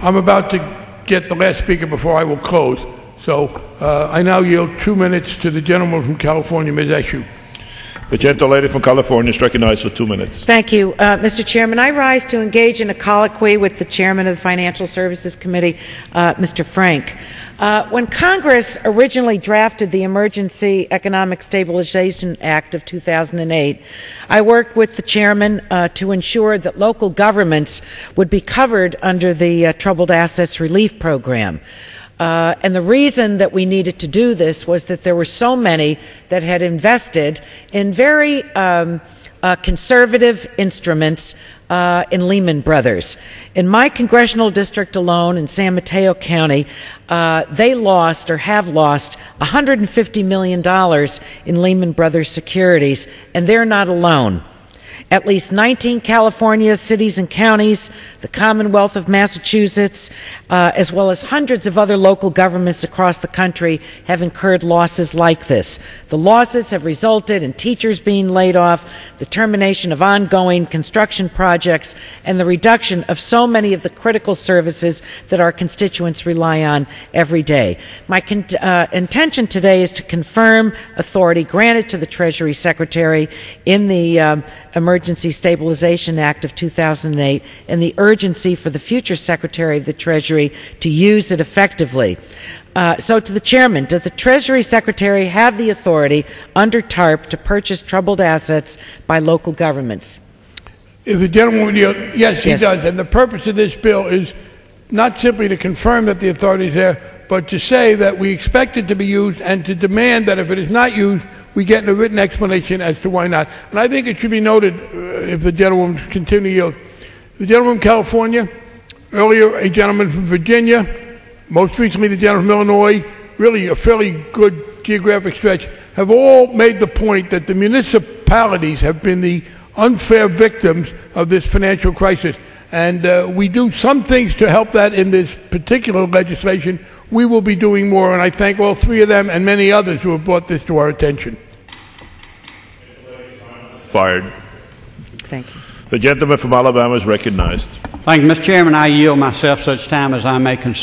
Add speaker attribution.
Speaker 1: I'm about to get the last speaker before I will close. So uh, I now yield two minutes to the gentleman from California, Ms. Eshoo.
Speaker 2: The gentlelady from California is recognized for two minutes.
Speaker 3: Thank you, uh, Mr. Chairman. I rise to engage in a colloquy with the chairman of the Financial Services Committee, uh, Mr. Frank. Uh, when Congress originally drafted the Emergency Economic Stabilization Act of 2008, I worked with the chairman uh, to ensure that local governments would be covered under the uh, Troubled Assets Relief Program. Uh, and the reason that we needed to do this was that there were so many that had invested in very um, uh, conservative instruments uh, in Lehman Brothers. In my congressional district alone, in San Mateo County, uh, they lost or have lost $150 million in Lehman Brothers securities, and they're not alone. At least 19 California cities and counties, the Commonwealth of Massachusetts, uh, as well as hundreds of other local governments across the country have incurred losses like this. The losses have resulted in teachers being laid off, the termination of ongoing construction projects, and the reduction of so many of the critical services that our constituents rely on every day. My uh, intention today is to confirm authority granted to the Treasury Secretary in the um, Emergency Stabilization Act of 2008 and the urgency for the future Secretary of the Treasury to use it effectively. Uh, so, to the chairman, does the Treasury Secretary have the authority under TARP to purchase troubled assets by local governments?
Speaker 1: If the gentleman yes, he yes. does. And the purpose of this bill is not simply to confirm that the authority is there, but to say that we expect it to be used and to demand that if it is not used, we get a written explanation as to why not. And I think it should be noted, uh, if the gentleman continue yield, the gentleman from California, earlier a gentleman from Virginia, most recently the gentleman from Illinois, really a fairly good geographic stretch, have all made the point that the municipalities have been the unfair victims of this financial crisis. And uh, we do some things to help that in this particular legislation. We will be doing more, and I thank all three of them and many others who have brought this to our attention.
Speaker 2: Fired.
Speaker 3: Thank you.
Speaker 2: The gentleman from Alabama is recognized.
Speaker 4: Thank you, Mr. Chairman. I yield myself such time as I may consume.